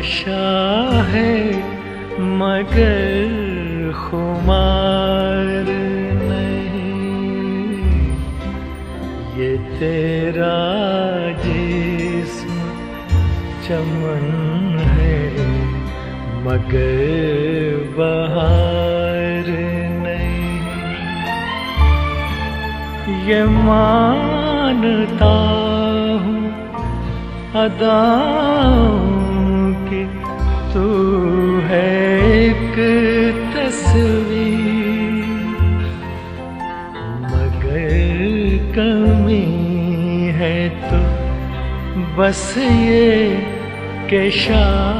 नशा है मगर खुमार नहीं। ये तेरा जिस्म चमन है मगर बहार नहीं। ये मानता हूँ अदाओं की तू है एक तस्वीर। मगर कमी है तो बस ये के शाहकार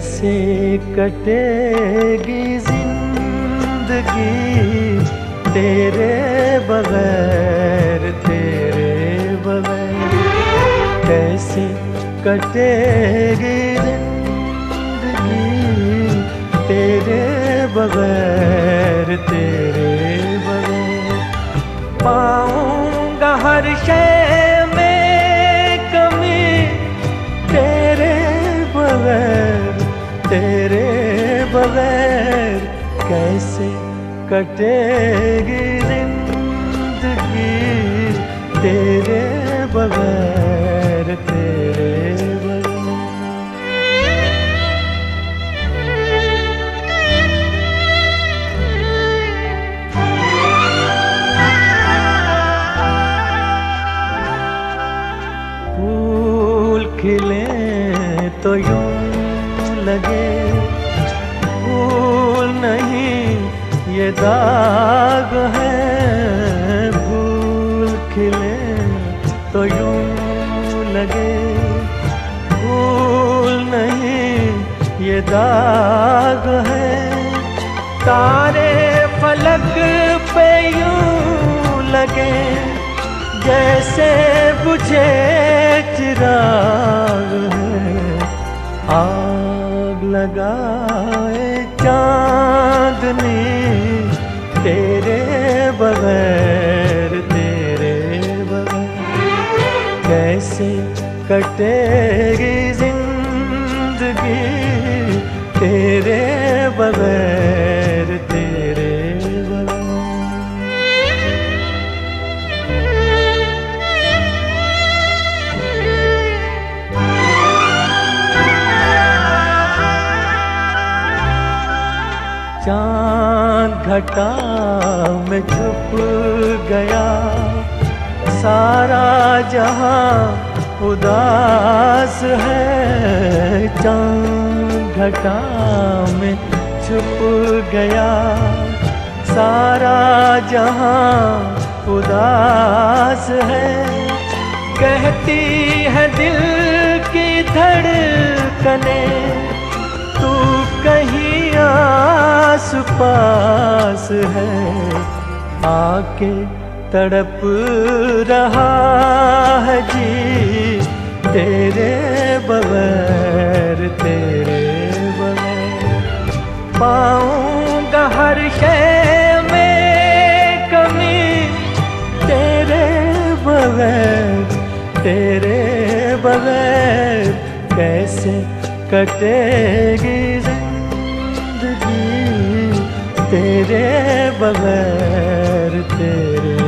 कैसे कटेगी ज़िंदगी तेरे बगैर तेरे बगैर। कैसे कटेगी ज़िंदगी तेरे बगैर तेरे बगैर। पाऊँगा हर शय कटेगी ज़िंदगी तेरे बगैर तेरे खिले तो यूँ लगे दाग है भूल खिले तो यूँ लगे। भूल नहीं, ये दाग है। तारे फलक पे यूँ लगे, जैसे बुझे चिराग है। आग लगाए कटेगी ज़िंदगी तेरे बगैर तेरे चाँद घटा में छुप गया सारा जहाँ उदास है, चाँद घटा में छुप गया। सारा जहाँ उदास है, कहती है दिल की धड़कने, तू कहीं आस पास है, आके तड़प रहा है जी, तेरे बगैर तेरे बगैर। पाऊँगा हर शय में कमी, तेरे बगैर तेरे बगैर कैसे कटेगी ज़िंदगी? तेरे बगैर, तेरे